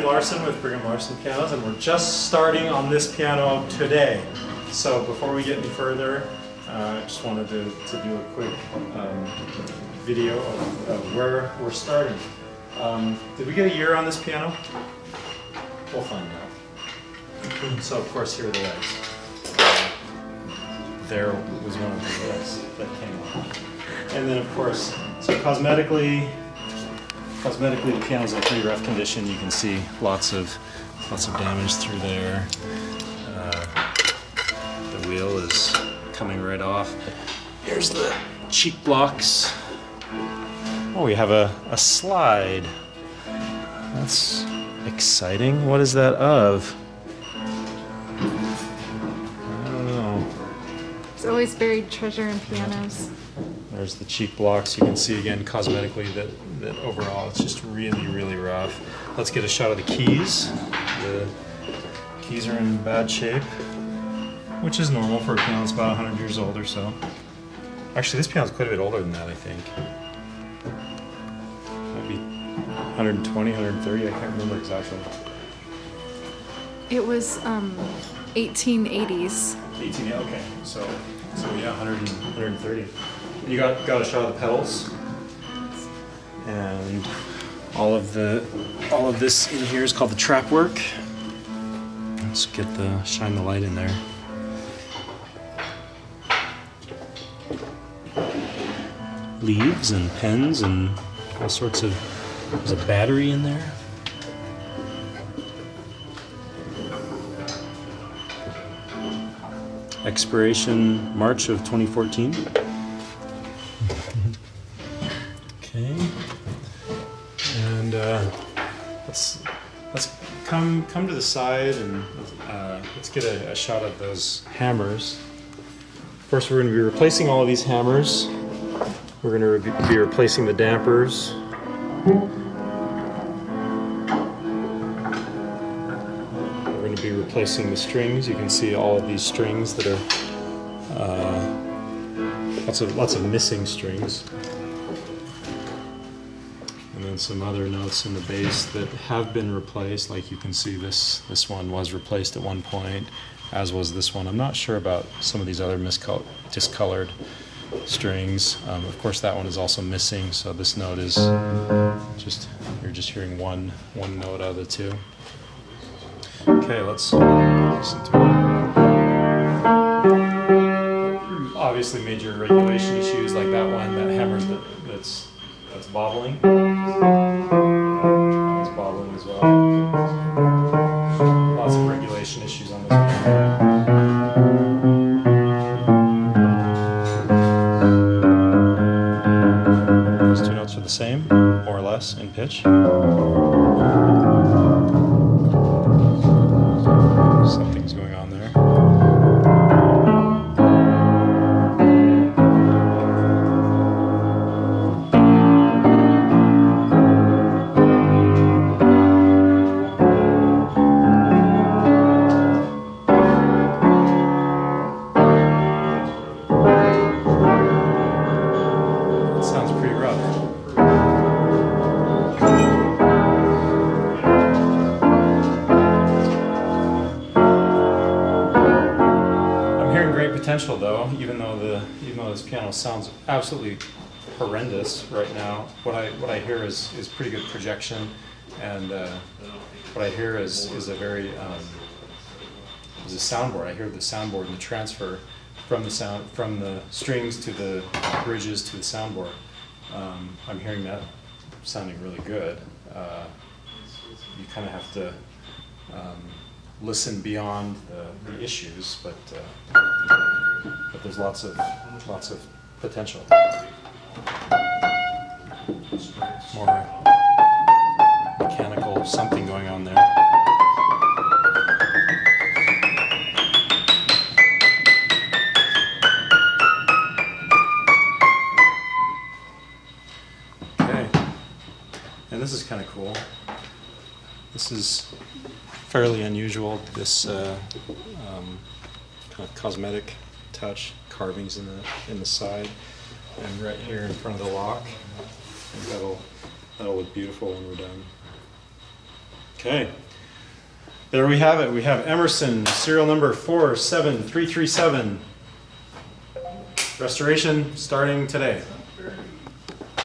Brigham Larson with Brigham Larson Pianos, and we're just starting on this piano today. So before we get any further, uh, I just wanted to, to do a quick um, video of, of where we're starting. Um, did we get a year on this piano? We'll find out. So of course here are the legs. There was one of the legs that came off. And then of course, so cosmetically, cosmetically the piano's in pretty rough condition. You can see lots of lots of damage through there. Uh, the wheel is coming right off. Here's the cheek blocks. Oh, we have a, a slide. That's exciting. What is that of? I don't know. It's always buried treasure in pianos. There's the cheek blocks. You can see again cosmetically that, that overall it's just really, really rough. Let's get a shot of the keys. The keys are in bad shape, which is normal for a piano that's about 100 years old or so. Actually, this piano's quite a bit older than that, I think. Might be 120, 130, I can't remember exactly. It was um, 1880s. 18, okay. So, so yeah, 100 130. You got got a shot of the pedals, and all of the all of this in here is called the trap work. Let's get the shine the light in there. Leaves and pens and all sorts of. There's a battery in there. Expiration March of 2014. Okay. And uh, let's let's come come to the side and uh, let's get a, a shot of those hammers. First, we're going to be replacing all of these hammers. We're going to be replacing the dampers. We're going to be replacing the strings. You can see all of these strings that are uh, lots of lots of missing strings, and then some other notes in the bass that have been replaced. Like you can see, this this one was replaced at one point, as was this one. I'm not sure about some of these other discolored strings. Um, of course, that one is also missing. So this note is just you're just hearing one one note out of the two. Okay, let's listen to it. Obviously, major regulation issues like that one, that hammer that, that's that's bobbling. It's bobbling as well. Lots of regulation issues on this one. Those two notes are the same, more or less, in pitch. Potential though, even though the even though this piano sounds absolutely horrendous right now. What I what I hear is is pretty good projection, and uh, what I hear is is a very um, is a soundboard. I hear the soundboard and the transfer from the sound from the strings to the bridges to the soundboard. Um, I'm hearing that sounding really good. Uh, you kind of have to um, listen beyond the, the issues, but uh, but there's lots of lots of potential. More mechanical something going on there. Okay, and this is kind of cool. This is fairly unusual. This uh, um, kind of cosmetic touch carvings in the in the side, and right here in front of the lock. that'll that'll look beautiful when we're done. Okay. There we have it. We have Emerson, serial number 47337. Restoration starting today.